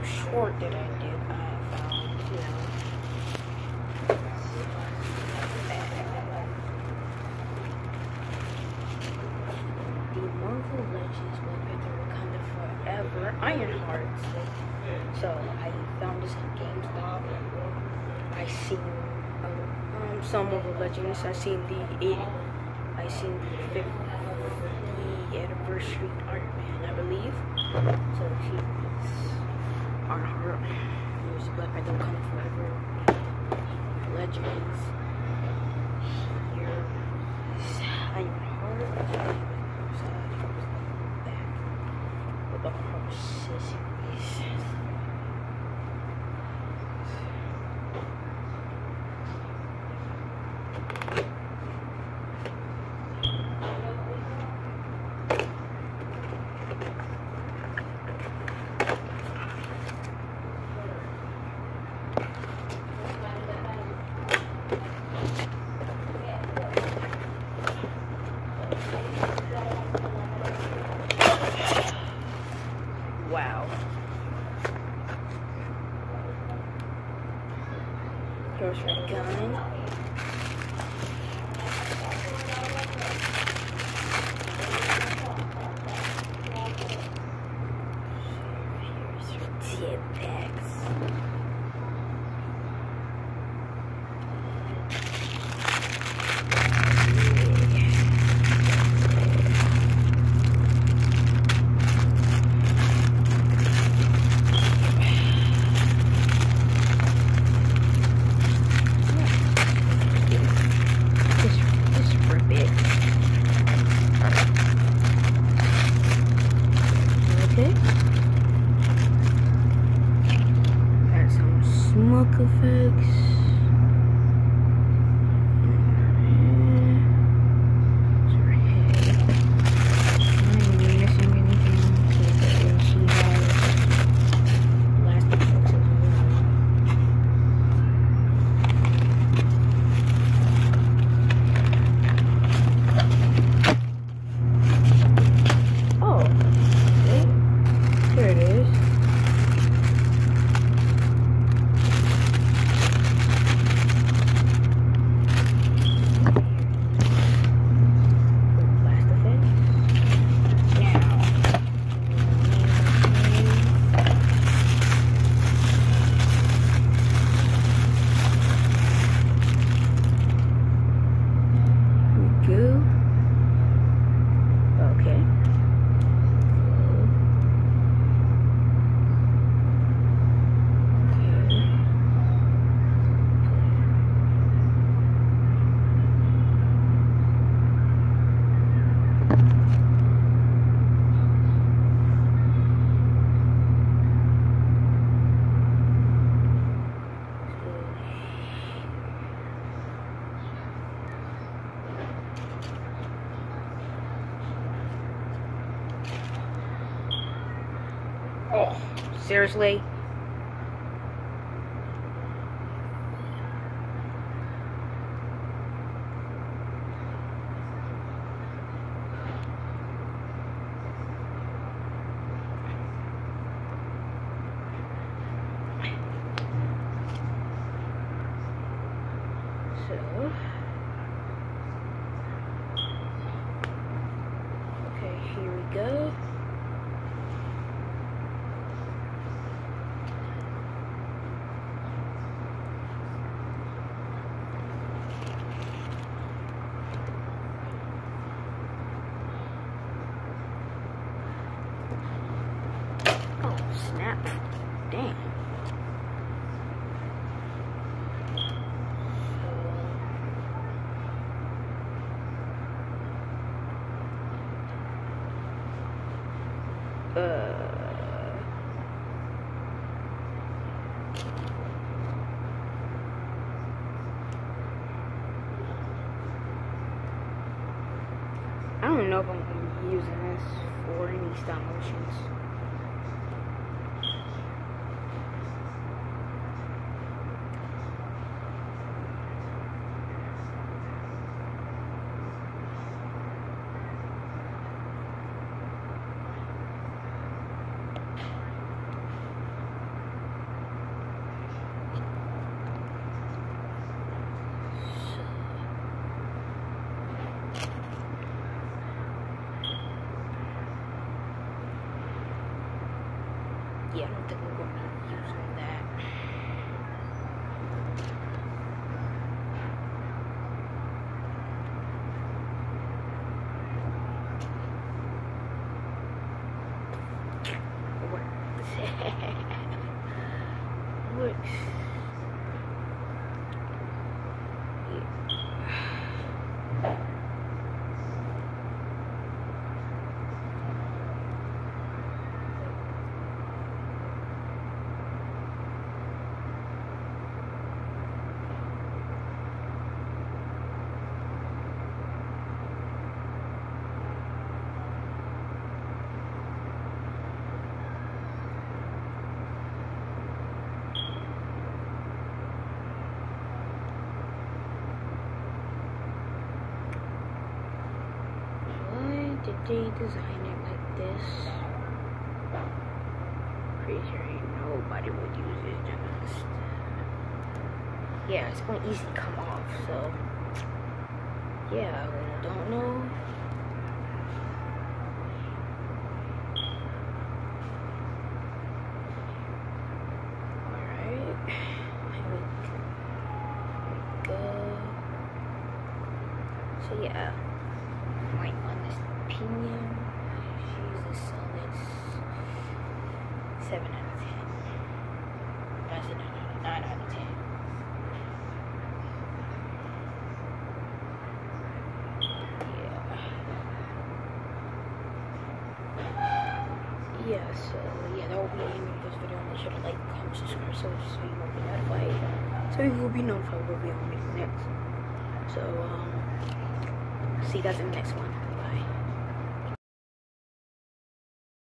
that I did, I found, you know, the Marvel Legends Black Panther Wakanda Forever Iron Hearts. So I found this at GameStop. I seen um, um, some Marvel Legends. I seen the it. I seen the 50th anniversary Iron Man, I believe. So he's Heart. Here's Black Panther Wakanda Forever Legends. Here is Iron Heart. With the accessories. Wow. Here's her seriously? So, okay, here we go. Damn. Uh, I don't know if I'm going to be using this for any stop motions. yeah, I don't think we're going to be using that. They design it like this? Pretty sure nobody would use this just. Yeah, it's gonna easily come off, so yeah, I don't know. Alright. Go. So yeah. She's a solid seven out of ten. I said nine out of nine out of ten. Yeah. Yeah, so yeah, that will be the end of this video. Make sure to like, comment, subscribe, so so you will be notified. So you will be notified what we will make next. So um, see you guys in the next one.